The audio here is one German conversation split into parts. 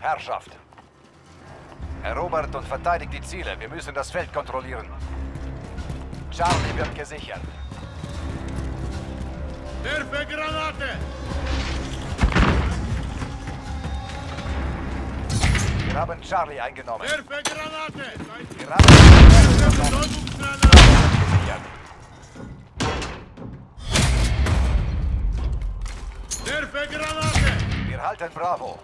Herrschaft. Erobert und verteidigt die Ziele. Wir müssen das Feld kontrollieren. Charlie wird gesichert. Werfe Granate! Wir haben Charlie eingenommen. Werfe Granate! Wir haben Betäubungsgranate! gesichert. Werfe Granate! Wir halten Bravo.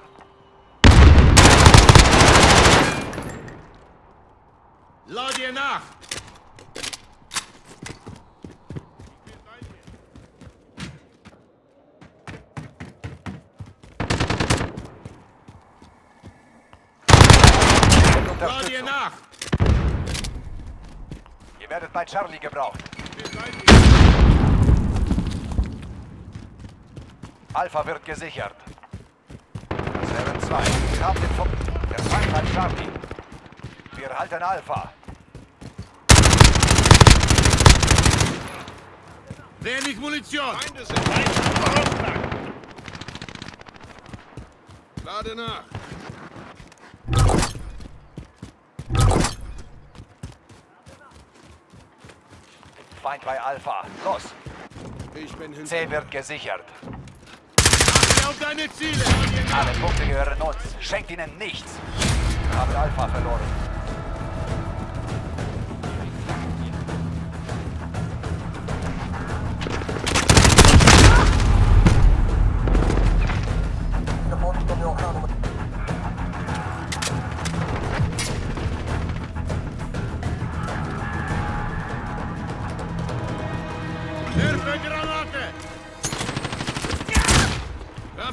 Lad ihr nach! Ihr Unterstützung. nach! Ihr werdet bei Charlie gebraucht. Alpha wird gesichert. Das wären zwei. Wir haben den Funk. Der Feind hat Charlie. Wir halten Alpha. Wenig Munition! Feinde sind Lade nach. Feind bei Alpha. Los. Ich bin hinter. C wird gesichert. Achte auf deine Ziele! Alle Punkte gehören uns. Schenkt ihnen nichts. Wir haben Alpha verloren.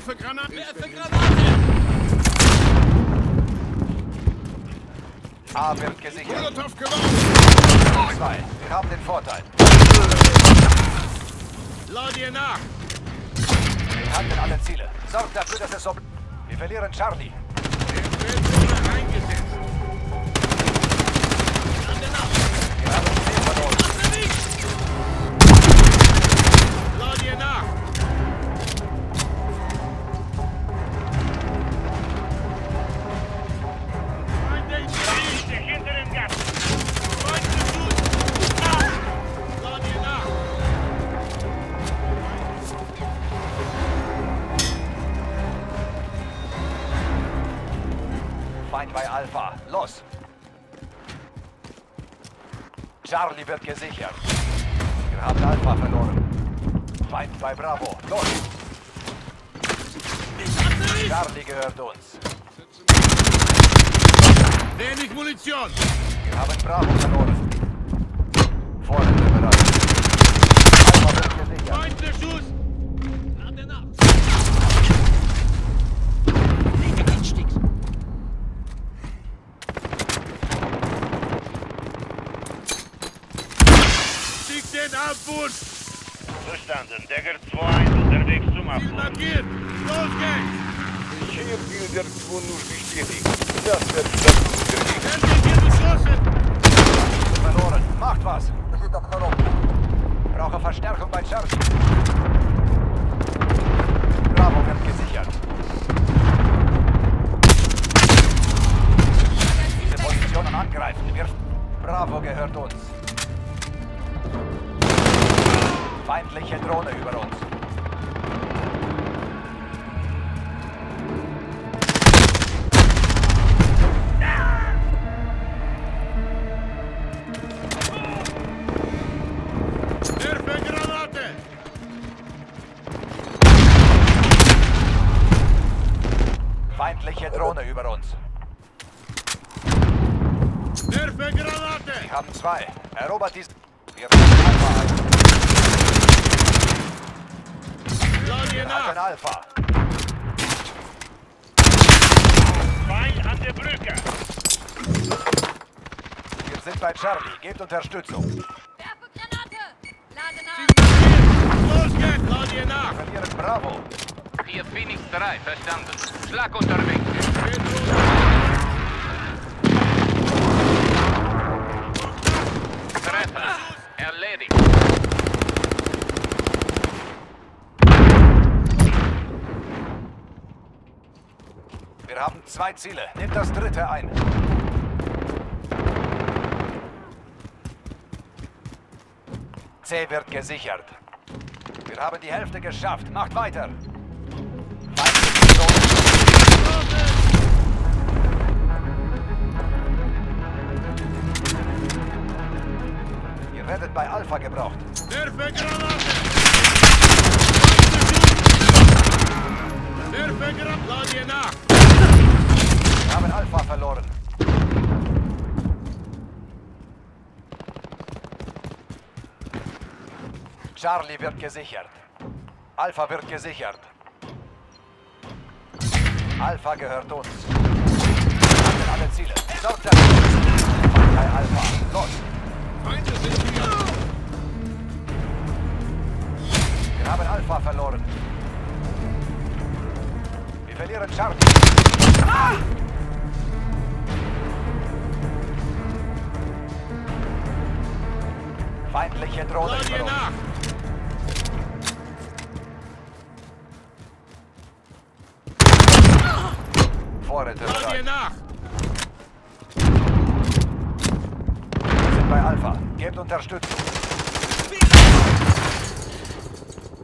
Werfe Granate. Werfe Granate! A wird gesichert. Zwei. Wir haben den Vorteil. Lad ihr nach! Wir halten alle Ziele. Sorgt dafür, dass es so... Wir verlieren Charlie. Feldwürmer eingesetzt! Los. Charlie wird gesichert. Wir haben Alpha verloren. Feind bei Bravo. Los. Charlie gehört uns. Wenig Munition! Wir haben Bravo verloren. Vorhände bereit. Alpha wird gesichert. Feindbeschuss! Lade nach! Schick den Abwurf! Verstanden. Dagger 2-1 unterwegs zum Ziel Abflug. markiert! Los geht's! Лечение Билдер нужно bestätigt. Das wird stattfinden. Werden wir beschossen! Verloren. Macht was. Brauche Verstärkung bei Charlie. Drohne über uns. Werfe Granate! Wir haben zwei. Erobert dies... Wir Alpha ein. Alpha. Zwei an der Brücke. Wir sind bei Charlie. Gebt Unterstützung. Werfe Granate! Lade nach! Los geht's! Ihr nach! Wir verlieren Bravo. Hier Phoenix 3, verstanden. Schlag unterwegs. Treffer. Erledigt. Wir haben zwei Ziele. Nehmt das dritte ein. C wird gesichert. Wir haben die Hälfte geschafft. Macht weiter. Ihr werdet bei Alpha gebraucht. Werfe Granate! Werfe Granate! Lade ihr nach! Wir haben Alpha verloren. Charlie wird gesichert. Alpha wird gesichert. Alpha gehört uns. Wir haben alle Ziele. Sorgt dafür. Alpha. Los. Feinde sind hier! Wir haben Alpha verloren. Wir verlieren Charlie. Feindliche Gebt Unterstützung.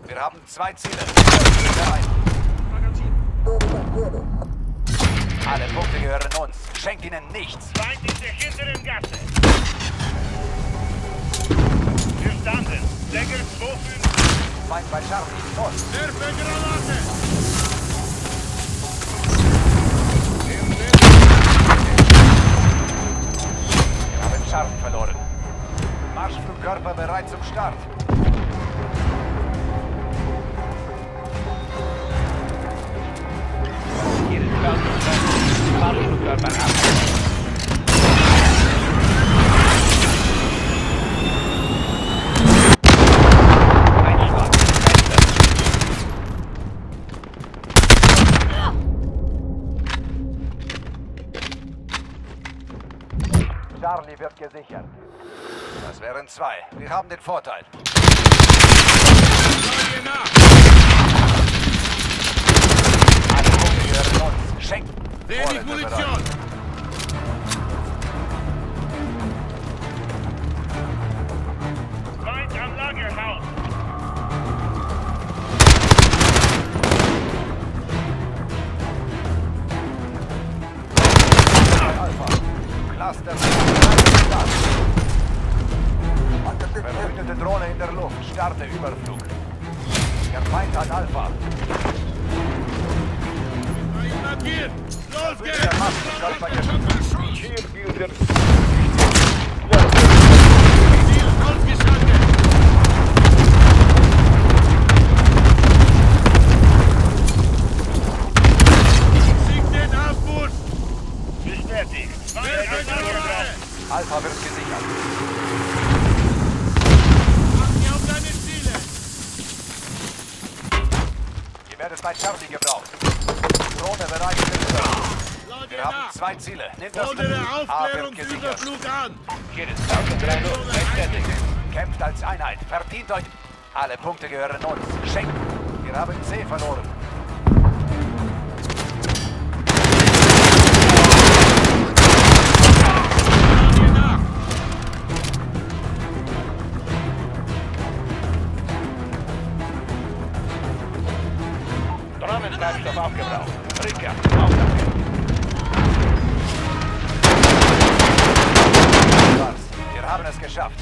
Wir haben zwei Ziele. Alle Punkte gehören uns. Schenkt ihnen nichts. Feind in der hinteren Gasse. Verstanden. Decker 2-5. Feind bei Charlie. Los. Werfe Granate! Wir haben Charlie verloren. Marschflugkörper bereit zum Start. Hier ist Baumkörper. Marschflugkörper ab. Ein Schlag. Fenster. Charlie wird gesichert. Das wären zwei. Wir haben den Vorteil. Schenkt. Wenig Munition! Feind am Lagerhaus. Alpha. Cluster. Starte Überflug. Der Feind hat Alpha. Los geht's! Massenkörper geschossen. Hier wird Ziel ausgeschaltet! Sieg den Aufbruch! Bestätigt. Feind Werfe am Lagerhaus. Granate! Alpha wird gesichert. Achte auf deine Ziele! Bei Charlie gebraucht. Drohne bereit für Wir haben zwei Ziele. Nehmt das Fordere dritte. A wird gesichert. Aufklärungsüberflug an! Kämpft als Einheit. Verdient euch. Alle Punkte gehören uns. Schenkt. Wir haben C verloren. Drohnentreibstoff aufgebraucht. Rückkehr. Auf dafür. Was? Wir haben es geschafft.